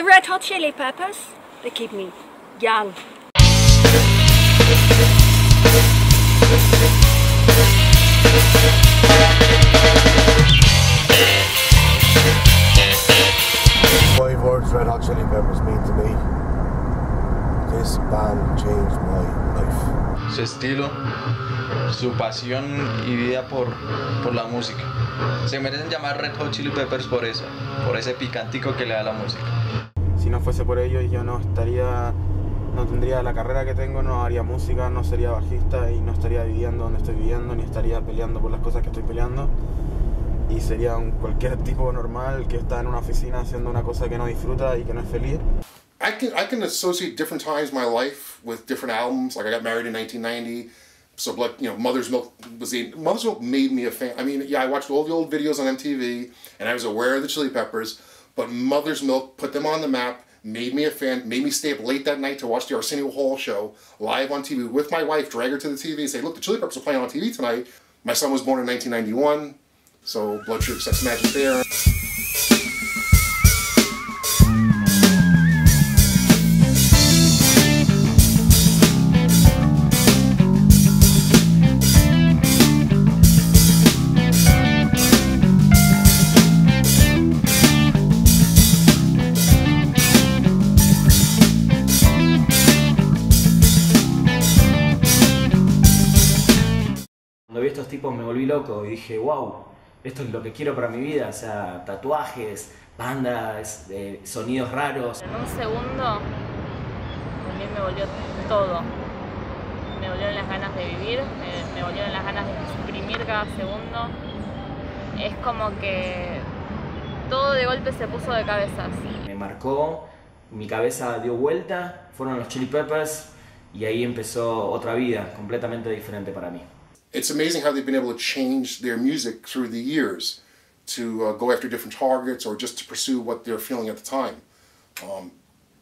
The Red Hot Chili Peppers, they keep me young. Five words Red Hot Chili Peppers mean to me. This band changed my life. su estilo, su pasión y vida por, por la música. Se merecen llamar Red Hot Chili Peppers por eso, por ese picantico que le da la música. Si no fuese por ellos yo no estaría, no tendría la carrera que tengo, no haría música, no sería bajista y no estaría viviendo donde estoy viviendo, ni estaría peleando por las cosas que estoy peleando. Y sería un cualquier tipo normal que está en una oficina haciendo una cosa que no disfruta y que no es feliz. I can I can associate different times in my life with different albums. Like I got married in 1990, so like you know, Mother's Milk was the Mother's Milk made me a fan. I mean, yeah, I watched all the old videos on MTV, and I was aware of the Chili Peppers, but Mother's Milk put them on the map, made me a fan, made me stay up late that night to watch the Arsenio Hall show live on TV with my wife, drag her to the TV, and say, "Look, the Chili Peppers are playing on TV tonight." My son was born in 1991, so Blood Sugar Sex Magic there. Estos tipos me volví loco y dije, wow, esto es lo que quiero para mi vida, o sea, tatuajes, bandas, eh, sonidos raros. En un segundo, también me volvió todo. Me volvieron las ganas de vivir, me, me volvieron las ganas de exprimir cada segundo. Es como que todo de golpe se puso de cabeza. Me marcó, mi cabeza dio vuelta, fueron los Chili Peppers y ahí empezó otra vida completamente diferente para mí. it's amazing how they've been able to change their music through the years to uh, go after different targets or just to pursue what they're feeling at the time. Um,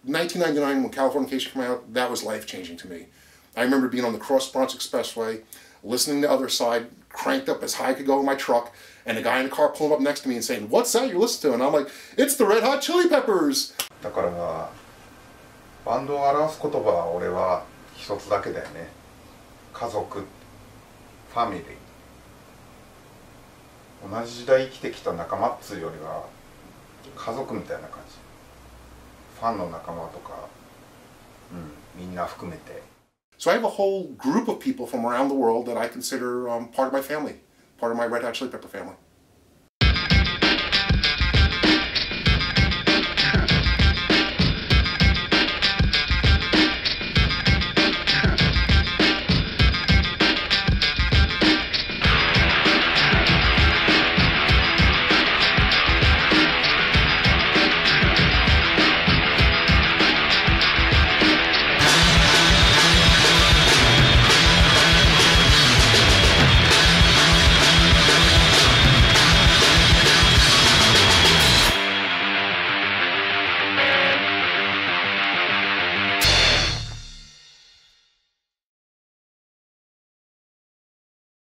1999, when Californication came out, that was life changing to me. I remember being on the Cross Bronx Expressway, listening to Other Side, cranked up as high I could go in my truck, and a guy in the car pulling up next to me and saying, What's that you're listening to? And I'm like, It's the Red Hot Chili Peppers! だからバンドを表す言葉は俺は一つだけだよね家族 ファミリー同じ時代生きてきた仲間っつうよりは家族みたいな感じファンの仲間とか、うん、みんな含めて So I have a whole group of people from around the world that I consider um, part of my family, part of my Red Hot Chili Pepper family.